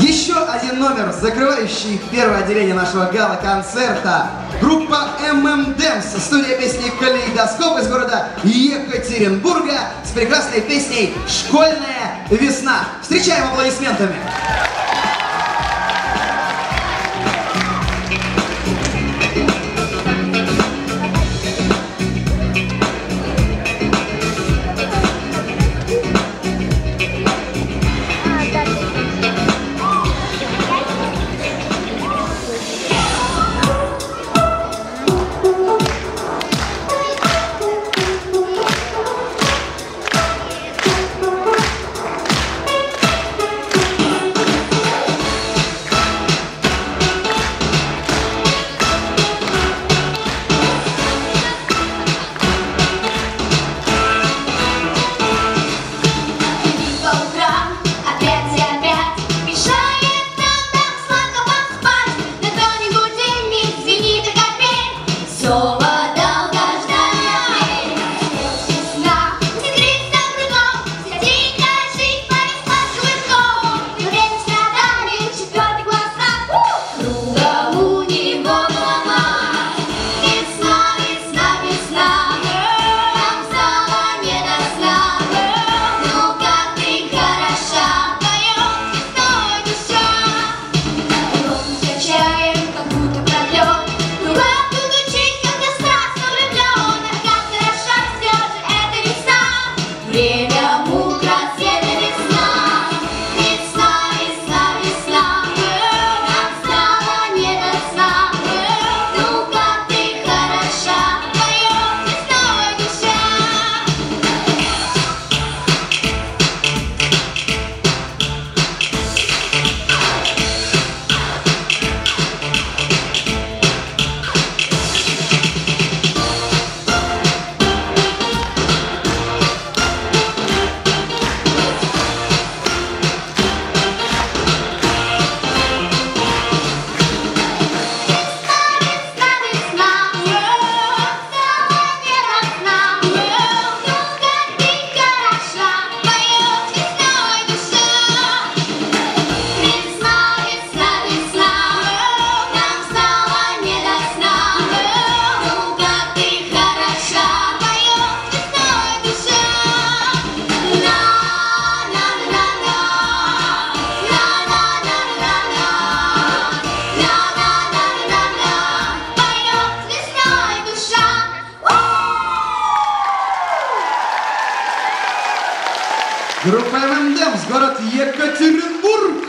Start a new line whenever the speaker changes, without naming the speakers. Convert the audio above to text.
Еще один номер, закрывающий первое отделение нашего гала-концерта. Группа ММДЭМС, студия песни «Калейдоскоп» из города Екатеринбурга с прекрасной песней «Школьная весна». Встречаем аплодисментами! Группа ММДМС, город Екатеринбург.